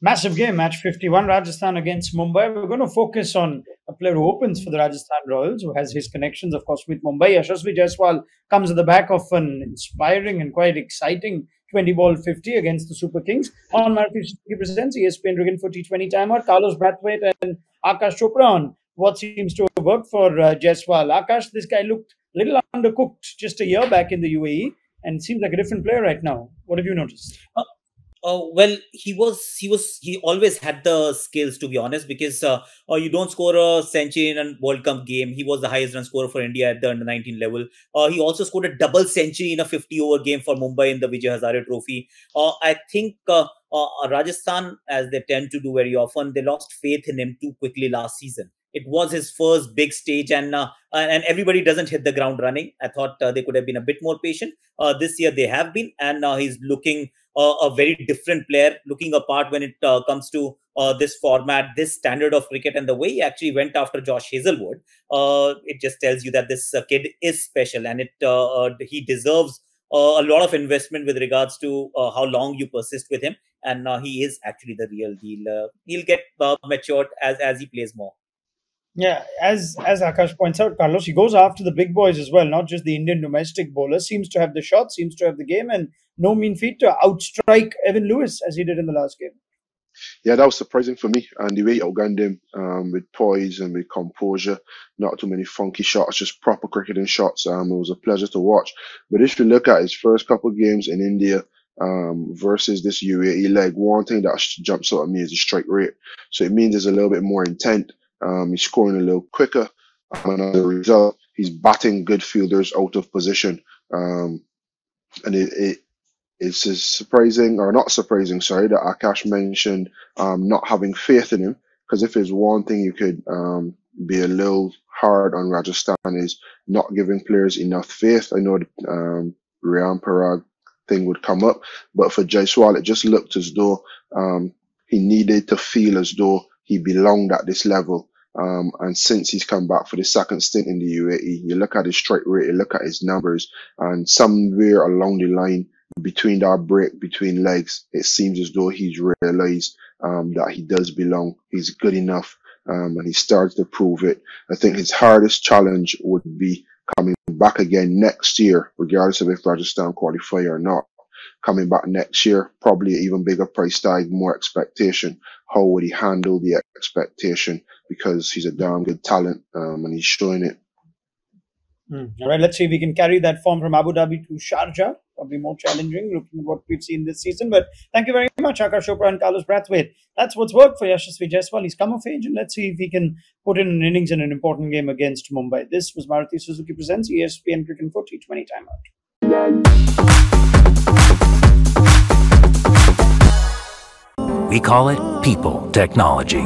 Massive game, match 51, Rajasthan against Mumbai. We're going to focus on a player who opens for the Rajasthan Royals, who has his connections, of course, with Mumbai. Yashasvi Jaiswal comes at the back of an inspiring and quite exciting 20 ball 50 against the Super Kings. On Suzuki presents ESPNcricinfo T20 timeout. Carlos Brathwaite and Aakash Chopra on what seems to have worked for uh, Jaiswal. Aakash, this guy looked a little undercooked just a year back in the UAE and seems like a different player right now. What have you noticed? Uh, uh, well, he was he was he always had the skills to be honest because uh, uh, you don't score a century in a World Cup game. He was the highest run scorer for India at the under 19 level. Uh, he also scored a double century in a 50 over game for Mumbai in the Vijay Hazare Trophy. Uh, I think uh, Rajasthan, as they tend to do very often, they lost faith in him too quickly last season. It was his first big stage, and and everybody doesn't hit the ground running. I thought they could have been a bit more patient. this year they have been, and now he's looking a very different player, looking apart when it uh, comes to uh, this format, this standard of cricket, and the way he actually went after Josh Hazlewood. Uh, it just tells you that this uh, kid is special, and it uh, he deserves a lot of investment with regards to how long you persist with him. And now he is actually the real deal. he'll get matured as as he plays more. Yeah, as as Aakash points out, Carlos, he goes after the big boys as well, not just the Indian domestic bowler. Seems to have the shot, seems to have the game, and no mean feat to outstrike Evin Lewis as he did in the last game. Yeah, that was surprising for me. And the way he outgunned him um, with poise and with composure, not too many funky shots, just proper cricketing shots. Um, it was a pleasure to watch. But if you look at his first couple of games in India um, versus this UAE leg, one thing that jumps out at me is the strike rate. So it means there's a little bit more intent um, he's scoring a little quicker. Um, and as a result, he's batting good fielders out of position. Um, and it, it it's surprising or not surprising, sorry, that Aakash mentioned um, not having faith in him. Because if there's one thing you could um, be a little hard on Rajasthan is not giving players enough faith. I know the um, Riyan Parag thing would come up, but for Jaiswal, it just looked as though um, he needed to feel as though he belonged at this level. Um, and since he's come back for the second stint in the UAE, you look at his strike rate, you look at his numbers, and somewhere along the line between that break between legs, it seems as though he's realized um, that he does belong. He's good enough, um, and he starts to prove it. I think his hardest challenge would be coming back again next year, regardless of if Rajasthan qualify or not coming back next year, probably even bigger price tag, more expectation. How would he handle the expectation? Because he's a damn good talent um, and he's showing it. Mm. All right, let's see if we can carry that form from Abu Dhabi to Sharjah. Probably more challenging looking at what we've seen this season. But thank you very much, Aakash Chopra and Carlos Brathwaite. That's what's worked for Yashasvi Jaiswal. He's come of age, and let's see if he can put in an innings in an important game against Mumbai. This was Maruti Suzuki Presents ESPNcricinfo T20 Timeout. We call it people technology.